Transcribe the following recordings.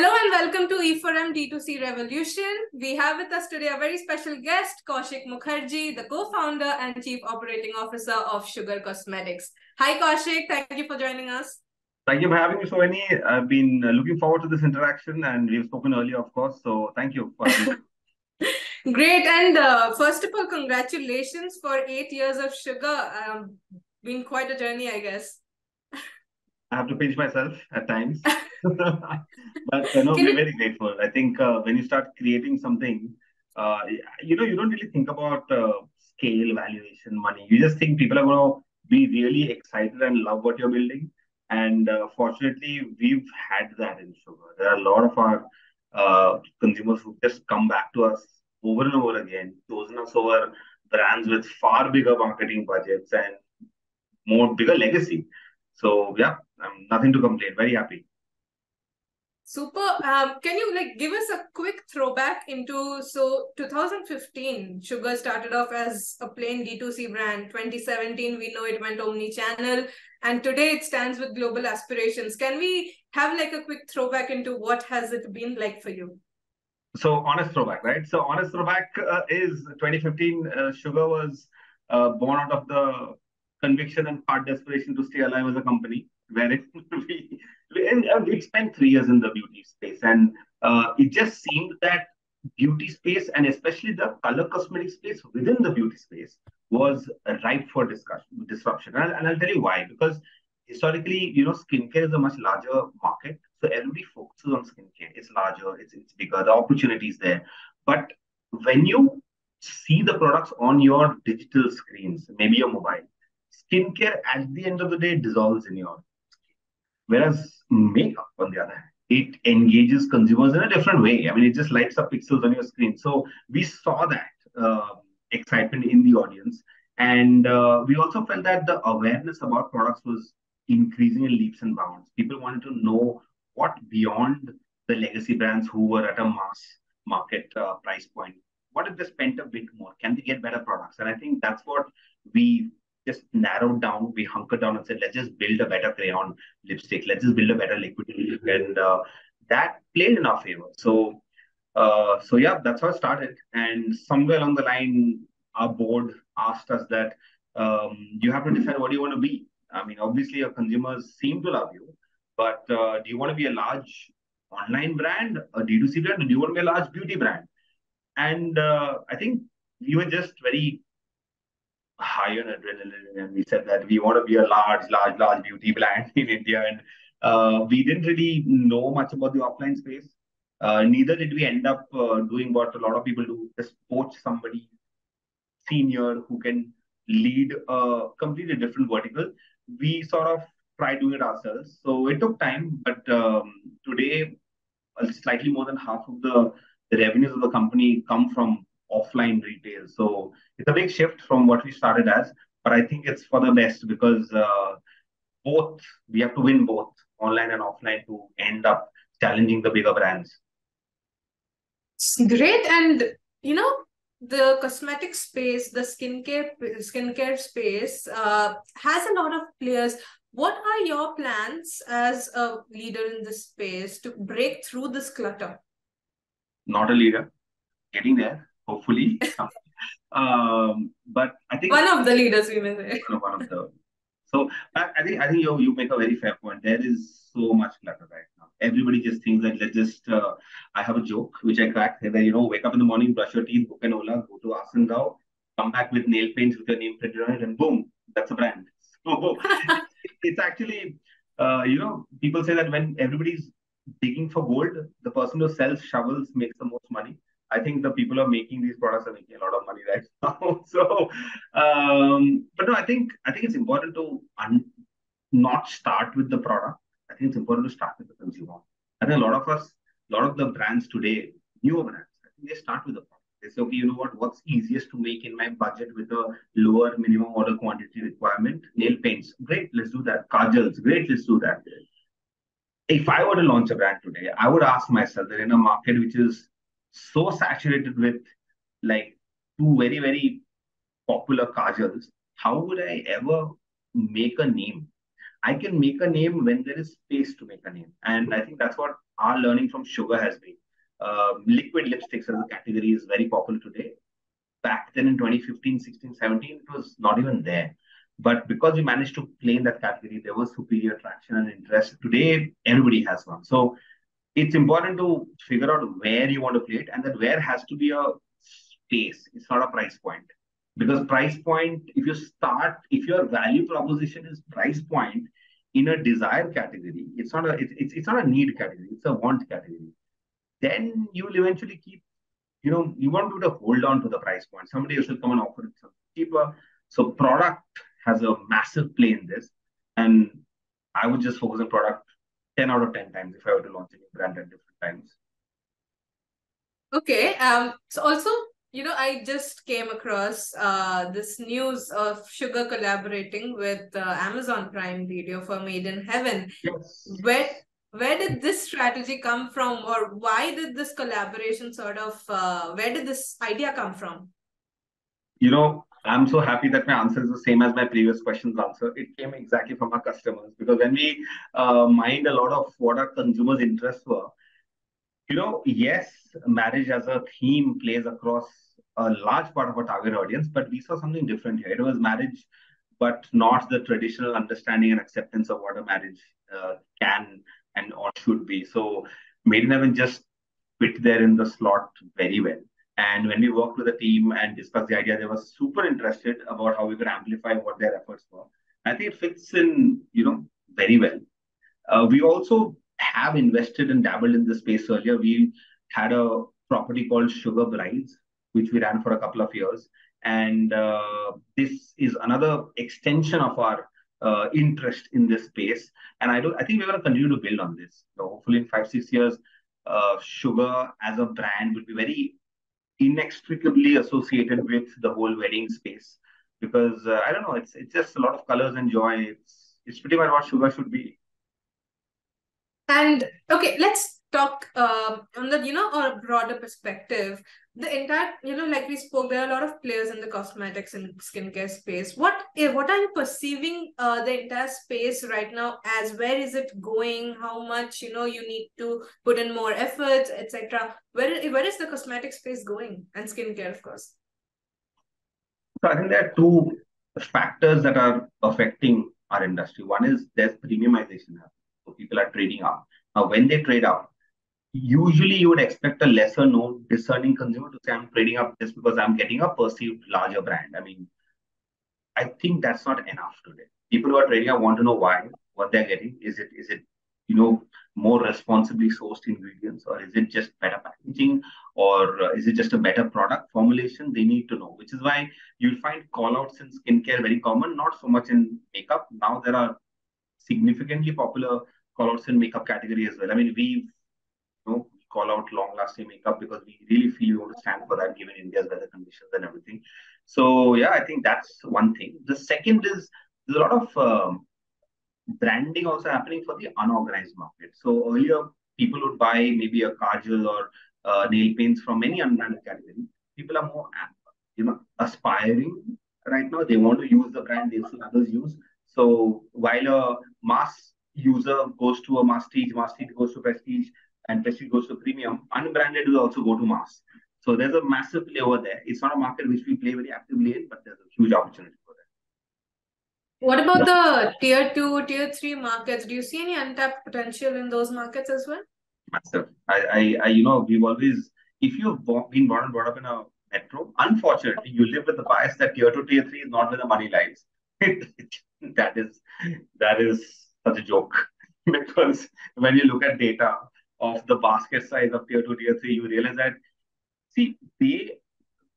Hello and welcome to E4M D2C Revolution. We have with us today a very special guest, Kaushik Mukherjee, the co-founder and chief operating officer of Sugar Cosmetics. Hi Kaushik, thank you for joining us. Thank you for having me, So Sohini. I've been uh, looking forward to this interaction and we've spoken earlier, of course. So thank you. Great. And uh, first of all, congratulations for eight years of Sugar. Um, been quite a journey, I guess. I have to pinch myself at times. but uh, no, we're very grateful. I think uh, when you start creating something, uh, you know, you don't really think about uh, scale, valuation, money. You just think people are going to be really excited and love what you're building. And uh, fortunately, we've had that in sugar. There are a lot of our uh, consumers who just come back to us over and over again, chosen us over brands with far bigger marketing budgets and more bigger legacy. So yeah, I'm nothing to complain. Very happy. Super. Um, can you like give us a quick throwback into so 2015 Sugar started off as a plain D2C brand. 2017 we know it went omni-channel, and today it stands with global aspirations. Can we have like a quick throwback into what has it been like for you? So honest throwback, right? So honest throwback uh, is 2015. Uh, Sugar was uh, born out of the conviction and part desperation to stay alive as a company, wherein we and we spent three years in the beauty space, and uh, it just seemed that beauty space and especially the color cosmetic space within the beauty space was ripe for discussion disruption. And, and I'll tell you why. Because historically, you know, skincare is a much larger market, so everybody focuses on skincare. It's larger, it's it's bigger, the opportunities there. But when you see the products on your digital screens, maybe your mobile, skincare at the end of the day dissolves in your Whereas makeup, on the other hand, it engages consumers in a different way. I mean, it just lights up pixels on your screen. So we saw that uh, excitement in the audience. And uh, we also felt that the awareness about products was increasing in leaps and bounds. People wanted to know what beyond the legacy brands who were at a mass market uh, price point, what if they spent a bit more? Can they get better products? And I think that's what we just narrowed down, we hunkered down and said, let's just build a better crayon lipstick. Let's just build a better liquid lipstick. And uh, that played in our favor. So, uh, so yeah, that's how it started. And somewhere along the line, our board asked us that um, you have to decide what you want to be. I mean, obviously, your consumers seem to love you, but uh, do you want to be a large online brand, a D2C brand, or do you want to be a large beauty brand? And uh, I think we were just very high on adrenaline and we said that we want to be a large, large, large beauty brand in India. And uh, we didn't really know much about the offline space. Uh, neither did we end up uh, doing what a lot of people do, just poach somebody senior who can lead a completely different vertical. We sort of tried doing it ourselves. So it took time, but um, today, slightly more than half of the, the revenues of the company come from offline retail. So it's a big shift from what we started as, but I think it's for the best because uh, both we have to win both online and offline to end up challenging the bigger brands. Great, and you know the cosmetic space, the skincare skincare space uh, has a lot of players. What are your plans as a leader in this space to break through this clutter? Not a leader, getting there hopefully. um, but I think one of the leaders we may say. One of the. So I, I, think I think you you make a very fair point. There is so much clutter right now. Everybody just thinks that let's just. Uh, I have a joke which I cracked that you know wake up in the morning, brush your teeth, book an Ola, go to Asangao, come back with nail paints with your name printed on it, and boom, that's a brand. So it's actually uh, you know people say that when everybody's digging for gold, the person who sells shovels makes the most money. I think the people are making these products are making a lot of money right now. so, um, but no, I think I think it's important to un- not start with the product. I think it's important to start with the consumer. I think a lot of us, a lot of the brands today, newer brands, I think they start with the product. They say, okay, you know what? What's easiest to make in my budget with a lower minimum order quantity requirement? Nail paints, great, let's do that. Kajals, great, let's do that. If I were to launch a brand today, I would ask myself that in a market which is so saturated with like two very, very popular kajals, how would I ever make a name? I can make a name when there is space to make a name. And I think that's what our learning from sugar has been uh, liquid lipsticks as a category is very popular today. Back then in 2015, 16, 17, it was not even there. But because we managed to play in that category, there was superior traction and interest. Today, everybody has one. So it's important to figure out where you want to play it, and that where has to be a space. It's not a price point. Because price point, if you start, if your value proposition is price point in a desire category, it's not a it's, it's, not a need category, it's a want category. Then you will eventually keep, you know, you want to hold on to the price point. Somebody else will come and offer it something cheaper. So product has a massive play in this. And I would just focus on product 10 out of 10 times if I were to launch a new brand at different times. Okay. Um, so also, you know, I just came across uh, this news of Sugar collaborating with uh, Amazon Prime Video for Made in Heaven. Yes. Where where did this strategy come from, or why did this collaboration sort of uh, where did this idea come from? You know, I'm so happy that my answer is the same as my previous question's answer. It came exactly from our customers because when we uh, mined a lot of what our consumers' interests were, you know, yes, marriage as a theme plays across a large part of our target audience, but we saw something different here. It was marriage, but not the traditional understanding and acceptance of what a marriage uh, can and or should be. So, Made in Heaven just fit there in the slot very well. And when we worked with the team and discussed the idea, they were super interested about how we could amplify what their efforts were. I think it fits in, you know, very well. Uh, we also have invested and dabbled in this space earlier. We had a property called Sugar Brides, which we ran for a couple of years. And uh, this is another extension of our uh, interest in this space. And I do, I think we're going to continue to build on this. So hopefully in five, six years, uh, sugar as a brand will be very inextricably associated with the whole wedding space because uh, I don't know, it's it's just a lot of colors and joy. It's it's pretty much what sugar should be. And okay, let's talk uh, on the you know or broader perspective the entire you know like we spoke there are a lot of players in the cosmetics and skincare space. What eh, what are you perceiving uh, the entire space right now as where is it going? How much you know you need to put in more efforts etc where where is the cosmetic space going? And skincare of course. So i think there are two factors that are affecting our industry. One is there's premiumization so people are trading up. Now when they trade up usually you would expect a lesser known discerning consumer to say i'm trading up just because i'm getting a perceived larger brand. I mean i think that's not enough today. People who are trading up want to know why what they're getting. Is it is it you know more responsibly sourced ingredients or is it just better packaging or uh, is it just a better product formulation? They need to know which is why you'll find call outs in skincare very common not so much in makeup. Now there are significantly popular call outs in makeup category as well. I mean we've know, call out long lasting makeup because we really feel we want to stand for that given India's weather conditions and everything. So, yeah, I think that's one thing. The second is there's a lot of um, branding also happening for the unorganized market. So, earlier people would buy maybe a kajal or uh, nail paints from any unbranded category. People are more, you know, aspiring right now. They want to use the brand they've seen others use. So, while a mass user goes to a mass stage, mass masstige goes to prestige, and Prestige goes to premium, unbranded will also go to mass. So there's a massive play over there. It's not a market which we play very actively in, but there's a huge opportunity for that. What about the tier two, tier three markets? Do you see any untapped potential in those markets as well? Massive. I, I, I you know, we've always, if you've been born and brought up in a metro, unfortunately, you live with the bias that tier two, tier three is not where the money lies. that is, that is such a joke because when you look at data, of the basket size of tier two, tier three, you realize that see they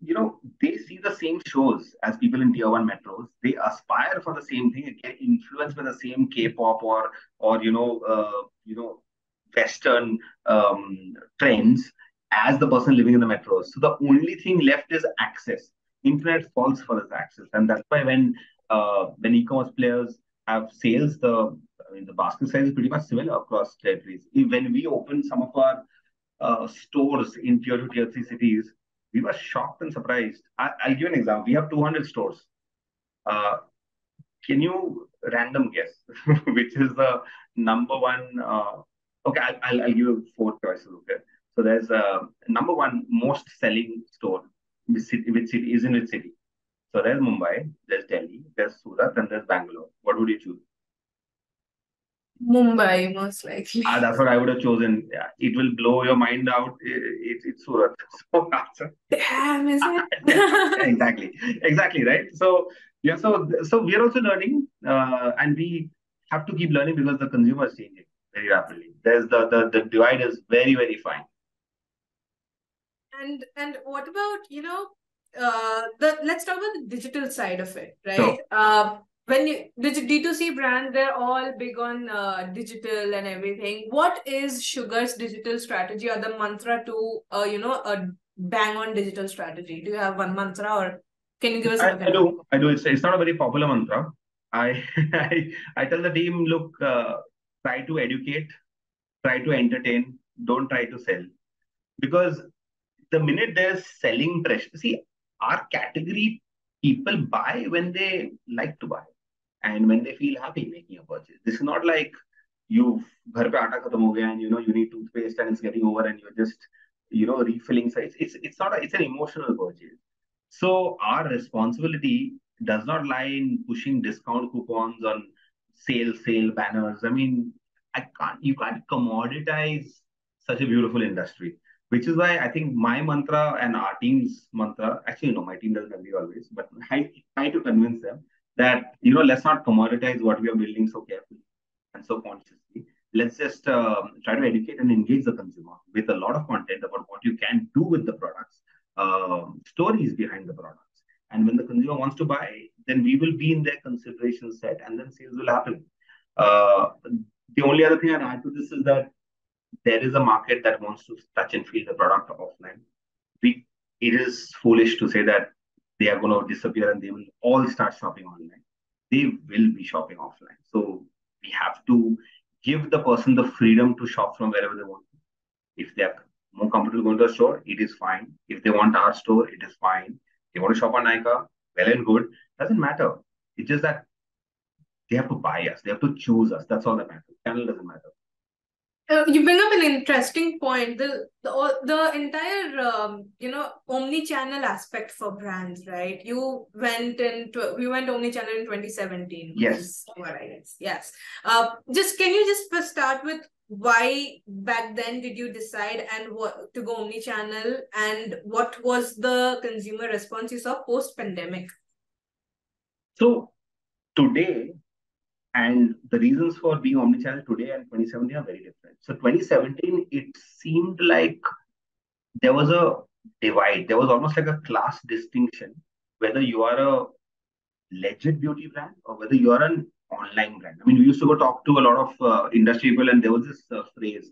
you know they see the same shows as people in tier one metros. They aspire for the same thing, get influenced by the same K-pop or or you know uh, you know Western um, trends as the person living in the metros. So the only thing left is access. Internet falls for this access, and that's why when uh, when e-commerce players have sales, the I mean, the basket size is pretty much similar across territories. When we opened some of our uh, stores in tier two, tier three cities, we were shocked and surprised. I, will give an example. We have 200 stores. Uh, can you random guess which is the number one uh, Okay, I'll, I'll, I'll give you four choices. Okay, so there's uh, number one most selling store which city, which city is in which city. So there's Mumbai, there's Delhi, there's Surat, and there's Bangalore. What would you choose? Mumbai, most likely. Ah, that's what I would have chosen. Yeah, it will blow your mind out. It, it, it's Surat. So answer. Damn, is it? exactly, exactly, right? So yeah, so so we are also learning, uh, and we have to keep learning because the consumer is changing very rapidly. There's the the the divide is very very fine. And and what about you know uh the let's talk about the digital side of it, right? Sure. Uh, when you D2C brand, they're all big on uh, digital and everything. What is Sugar's digital strategy or the mantra to uh, you know a bang on digital strategy? Do you have one mantra or can you give us? I, I do. I do. It's it's not a very popular mantra. I I, I tell the team, look, uh, try to educate, try to entertain, don't try to sell, because the minute there's selling pressure, see our category people buy when they like to buy and when they feel happy making a purchase. This is not like you ghar pe aata khatam ho gaya and you know you need toothpaste and it's getting over and you're just you know refilling. So it's it's, it's not a, it's an emotional purchase. So our responsibility does not lie in pushing discount coupons on sale sale banners. I mean, I can't you can't commoditize such a beautiful industry which is why I think my mantra and our team's mantra, actually, no, my team doesn't agree always, but I try to convince them that, you know, let's not commoditize what we are building so carefully and so consciously. Let's just um, try to educate and engage the consumer with a lot of content about what you can do with the products, uh, stories behind the products. And when the consumer wants to buy, then we will be in their consideration set and then sales will happen. Uh, the only other thing I'd add to this is that there is a market that wants to touch and feel the product offline. We, it is foolish to say that they are going to disappear and they will all start shopping online. They will be shopping offline. So we have to give the person the freedom to shop from wherever they want. If they are more comfortable going to a store, it is fine. If they want our store, it is fine. They want to shop on Nykaa, well and good. Doesn't matter. It's just that they have to buy us. They have to choose us. That's all that matters. Channel doesn't matter. Uh, you bring up an interesting point. The the the entire um, you know omni-channel aspect for brands, right? You went into we went omni-channel in 2017. Yes. Yes. Uh, just can you just start with why back then did you decide and what to go omni-channel and what was the consumer response you saw post pandemic? So today and the reasons for being omnichannel today and 2017 are very different. So 2017, it seemed like there was a divide. There was almost like a class distinction, whether you are a legit beauty brand or whether you are an online brand. I mean, we used to go talk to a lot of uh, industry people, and there was this uh, phrase,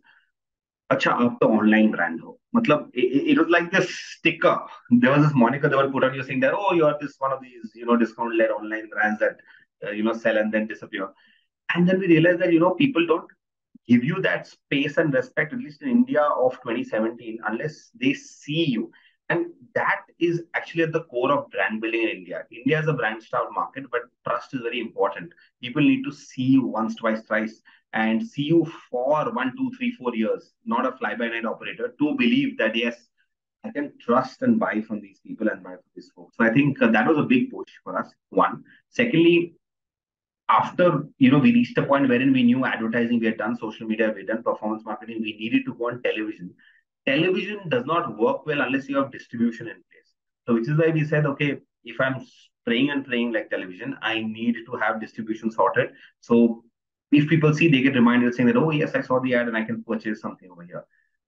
"Acha, aap to online brand ho." Matlab, it, it, was like this sticker. There was this moniker they were put on you saying that, "Oh, you are this one of these, you know, discount-led online brands that uh, you know sell and then disappear and then we realized that you know people don't give you that space and respect at least in india of 2017 unless they see you and that is actually at the core of brand building in india india is a brand starved market but trust is very important people need to see you once twice thrice and see you for one two three four years not a fly by night operator to believe that yes I can trust and buy from these people and buy from these folks. So I think uh, that was a big push for us. One. Secondly, after you know we reached a point wherein we knew advertising, we had done social media, we had done performance marketing, we needed to go on television. Television does not work well unless you have distribution in place. So which is why we said, okay, if I'm praying and praying like television, I need to have distribution sorted. So if people see, they get reminded saying that, oh yes, I saw the ad and I can purchase something over here.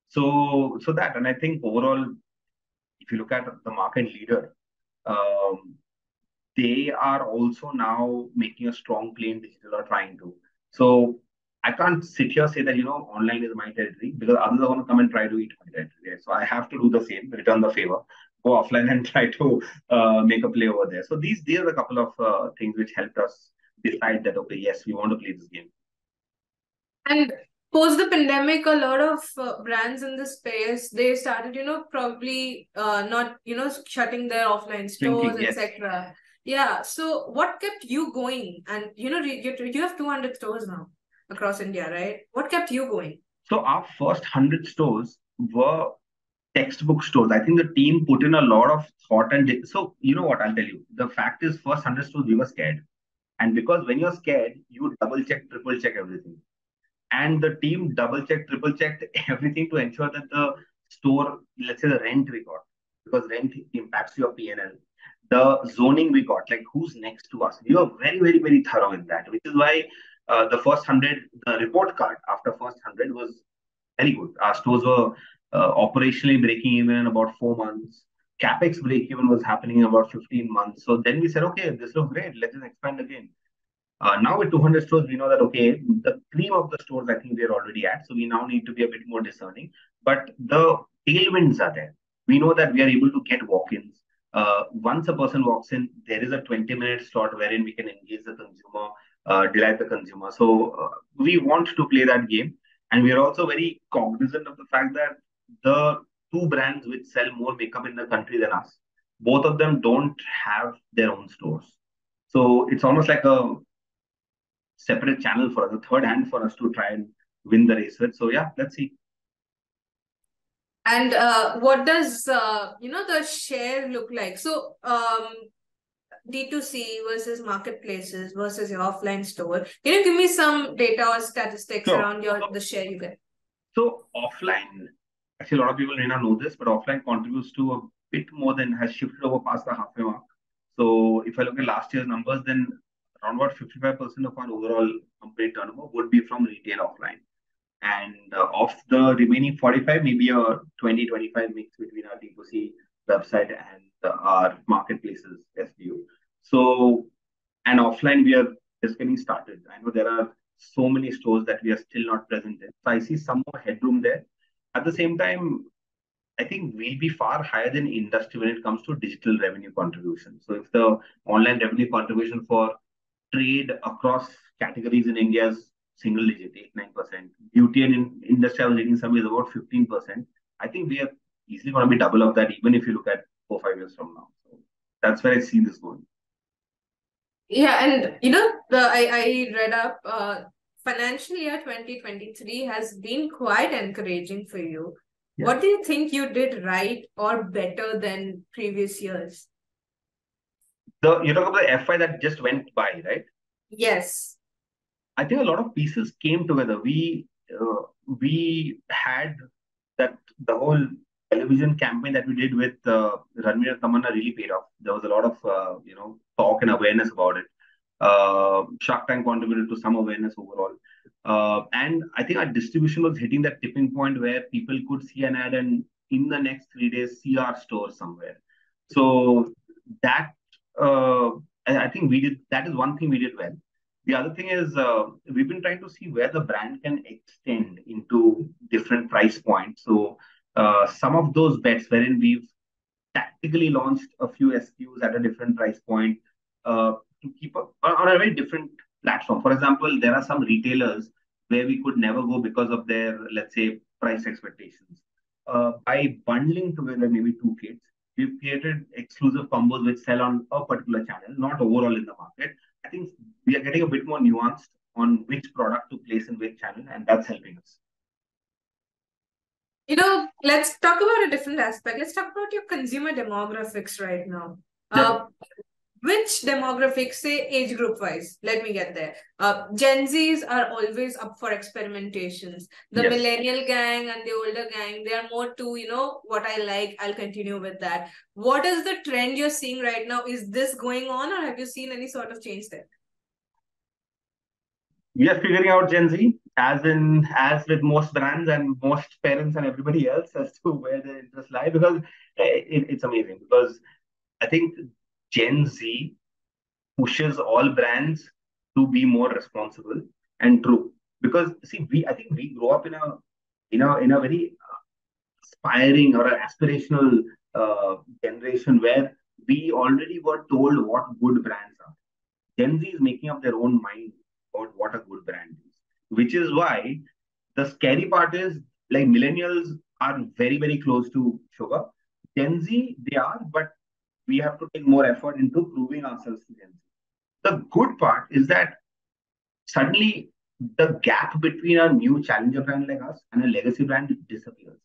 So so that, and I think overall, if you look at the market leader, um, they are also now making a strong play in digital or trying to. So I can't sit here say that you know online is my territory because others are going to come and try to eat my territory. So I have to do the same, return the favor, go offline and try to uh, make a play over there. So these these are a couple of uh, things which helped us decide that okay, yes, we want to play this game. And post the pandemic, a lot of uh, brands in the space they started, you know, probably uh, not, you know, shutting their offline stores, etc. Yeah. So what kept you going? And you know, you, you have 200 stores now across India, right? What kept you going? So our first 100 stores were textbook stores. I think the team put in a lot of thought and so you know what I'll tell you. The fact is, first 100 stores we were scared, and because when you're scared, you double check, triple check everything, and the team double checked, triple checked everything to ensure that the store, let's say the rent we got, because rent impacts your PNL. The zoning we got, like who's next to us, we were very, very, very thorough in that, which is why uh, the first 100, the report card after first 100 was very good. Our stores were uh, operationally breaking even in about four months. Capex break even was happening in about 15 months. So then we said, okay, this looks great. Let's just expand again. Uh, now with 200 stores, we know that, okay, the cream of the stores, I think we're already at. So we now need to be a bit more discerning. But the tailwinds are there. We know that we are able to get walk-ins. Uh, once a person walks in, there is a 20 minute slot wherein we can engage the consumer, uh, delight the consumer. So uh, we want to play that game. And we are also very cognizant of the fact that the two brands which sell more makeup in the country than us, both of them don't have their own stores. So it's almost like a separate channel for us, a third hand for us to try and win the race with. So yeah, let's see. And uh, what does uh, you know the share look like? So um, D2C versus marketplaces versus your offline store. Can you give me some data or statistics sure. around your the share you get? So offline, actually a lot of people may not know this, but offline contributes to a bit more than has shifted over past the halfway mark. So if I look at last year's numbers, then around about 55% of our overall company turnover would be from retail offline. And uh, of the remaining 45, maybe a 20 25 mix between our D2C website and our marketplaces SBU. So, and offline, we are just getting started. I know there are so many stores that we are still not present in. So I see some more headroom there. At the same time, I think we'll be far higher than industry when it comes to digital revenue contribution. So if the online revenue contribution for trade across categories in India is single digit, 8 9%. Beauty and in industry, I was reading some is about 15%. I think we are easily going to be double of that, even if you look at four, five years from now. So that's where I see this going. Yeah, and you know, the I, I read up uh financial year 2023 has been quite encouraging for you. Yeah. What do you think you did right or better than previous years? The you talk about the FY that just went by, right? Yes. I think a lot of pieces came together. We uh, we had that the whole television campaign that we did with uh, Ranveer Tamanna really paid off. There was a lot of uh, you know talk and awareness about it. Uh, Shark Tank contributed to some awareness overall, uh, and I think our distribution was hitting that tipping point where people could see an ad and in the next three days see our store somewhere. So that uh, I think we did. That is one thing we did well. The other thing is uh, we've been trying to see where the brand can extend into different price points. So uh, some of those bets wherein we've tactically launched a few SKUs at a different price point uh, to keep up on a very different platform. For example, there are some retailers where we could never go because of their, let's say, price expectations. Uh, by bundling together maybe two kits, we've created exclusive combos which sell on a particular channel, not overall in the market. I think we are getting a bit more nuanced on which product to place in which channel, and that's helping us. You know, let's talk about a different aspect. Let's talk about your consumer demographics right now. Yeah. Uh, which demographics, say age group wise, let me get there. Uh, Gen Zs are always up for experimentations. The yes. millennial gang and the older gang, they are more to, you know, what I like, I'll continue with that. What is the trend you're seeing right now? Is this going on or have you seen any sort of change there? We are figuring out Gen Z as in as with most brands and most parents and everybody else as to where their interests lie because it, it's amazing because I think Gen Z pushes all brands to be more responsible and true. Because see, we I think we grow up in a in a in a very aspiring or an aspirational uh, generation where we already were told what good brands are. Gen Z is making up their own mind about what a good brand is, which is why the scary part is like millennials are very very close to sugar. Gen Z they are, but we have to take more effort into proving ourselves to Z. The good part is that suddenly the gap between a new challenger brand like us and a legacy brand disappears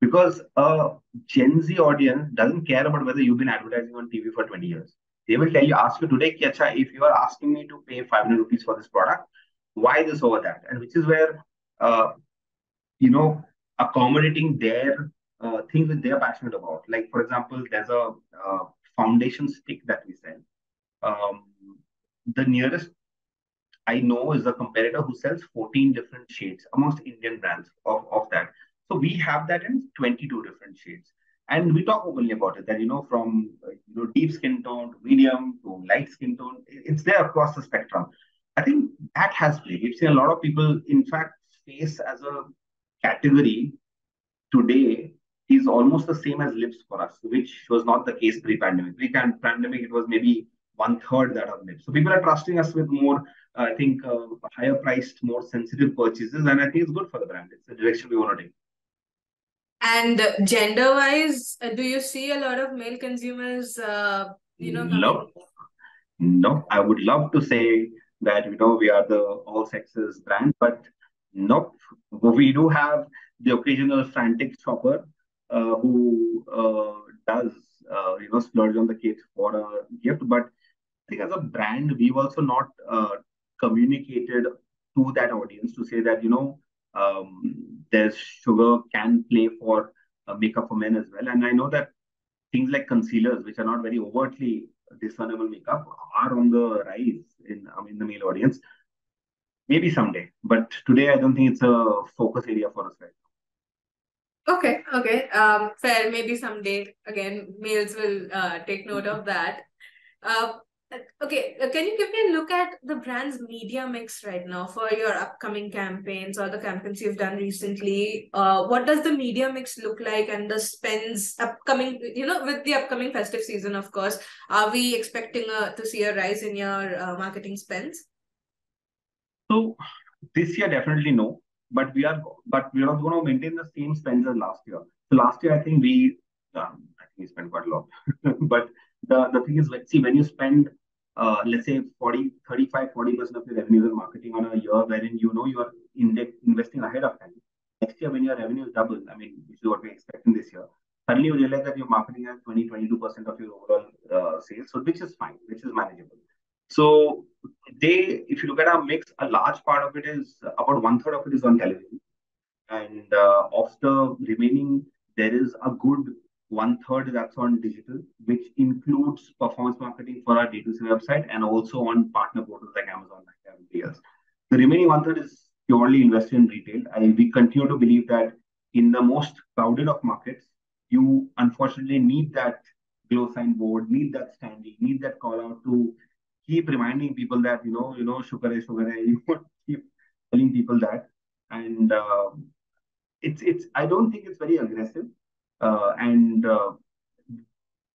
because a Gen Z audience doesn't care about whether you've been advertising on TV for 20 years. They will tell you, ask you today, Kiacha, if you are asking me to pay 500 rupees for this product, why this over that? And which is where, uh, you know, accommodating their uh, things that they're passionate about. Like, for example, there's a uh, foundation stick that we sell. Um, the nearest I know is a competitor who sells 14 different shades amongst Indian brands of, of that. So we have that in 22 different shades. And we talk openly about it that, you know, from you know deep skin tone to medium to light skin tone, it's there across the spectrum. I think that has played. We've seen a lot of people, in fact, face as a category today is almost the same as lips for us, which was not the case pre-pandemic. Pre-pandemic, it was maybe one third that of lips. So people are trusting us with more, uh, I think, uh, higher priced, more sensitive purchases, and I think it's good for the brand. It's the direction we want to take. And gender wise, uh, do you see a lot of male consumers, uh, you know? No. No, I would love to say that, you know, we are the all sexes brand, but nope. We do have the occasional frantic shopper who uh, does, uh, you know, splurge on the kids for a gift. But I think as a brand, we've also not uh, communicated to that audience to say that, you know, um, there's sugar can play for uh, makeup for men as well. And I know that things like concealers, which are not very overtly discernible makeup, are on the rise in um, in the male audience. Maybe someday, but today I don't think it's a focus area for us right. Okay, okay, um, fair. Maybe someday again, males will uh, take note of that. Uh, Okay, uh, can you give me a look at the brand's media mix right now for your upcoming campaigns or the campaigns you've done recently? Uh, what does the media mix look like and the spends upcoming, you know, with the upcoming festive season, of course, are we expecting uh, to see a rise in your uh, marketing spends? So this year, definitely no, but we are, but we're not going to maintain the same spends as last year. So last year, I think we, um, I think we spent quite a lot, but the, the thing is, let's see, when you spend uh, let's say 40, 35, 40% of your revenues in marketing on a year wherein you know you are investing ahead of time. Next year, when your revenue is double, I mean, which is what we're expecting this year, suddenly you realize that your marketing has 20, 22% of your overall uh, sales, so which is fine, which is manageable. So they, if you look at our mix, a large part of it is about one third of it is on television. And uh, of the remaining, there is a good one third that's on digital, which includes performance marketing for our D2C website and also on partner portals like Amazon and everybody else. The remaining one third is purely invested in retail. I, we continue to believe that in the most crowded of markets, you unfortunately need that glow sign board, need that standing, need that call out to keep reminding people that, you know, you know, sugar is sugar. You want to keep telling people that. And uh, it's, it's, I don't think it's very aggressive. Uh, and uh,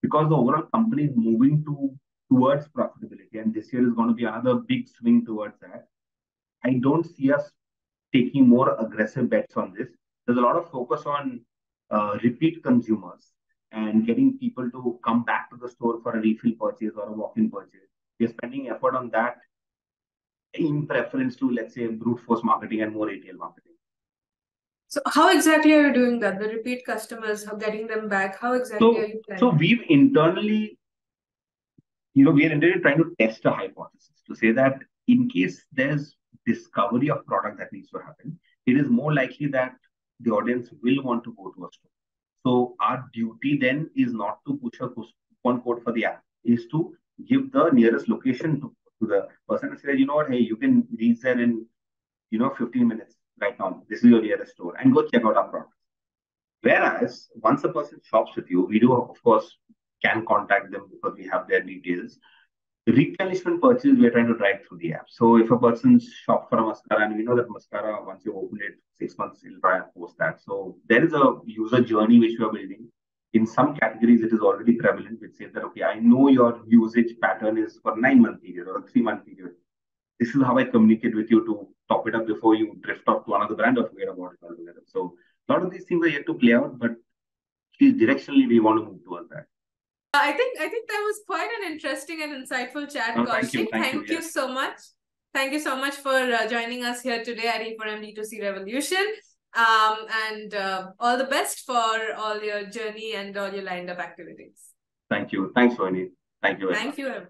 because the overall company is moving to towards profitability, and this year is going to be another big swing towards that, I don't see us taking more aggressive bets on this. There's a lot of focus on uh, repeat consumers and getting people to come back to the store for a refill purchase or a walk-in purchase. We're spending effort on that in preference to, let's say, brute force marketing and more retail marketing. So how exactly are you doing that? The repeat customers, how getting them back? How exactly so, are you planning? So we've internally, you know, we are internally trying to test a hypothesis to say that in case there's discovery of product that needs to happen, it is more likely that the audience will want to go to a store. So our duty then is not to push a coupon code for the app, is to give the nearest location to, to the person and say, you know what, hey, you can reach there in, you know, 15 minutes right now. This is your nearest store and go check out our products. Whereas once a person shops with you, we do, of course, can contact them because we have their details. The replenishment purchase, we are trying to drive through the app. So if a person shops for a mascara, and we know that mascara, once you open it, six months, it'll try and post that. So there is a user journey which we are building. In some categories, it is already prevalent, which says that, okay, I know your usage pattern is for nine month period or a three month period. This is how I communicate with you to top it up before you drift off to another brand or forget about it altogether. So a lot of these things are yet to play out, but directionally we want to move towards that. I think I think that was quite an interesting and insightful chat, no, Thank you, thank, thank you, you so much. Thank you so much for uh, joining us here today at E4M D2C Revolution. Um, and uh, all the best for all your journey and all your lined up activities. Thank you. Thanks, Vani. Thank you. Thank you.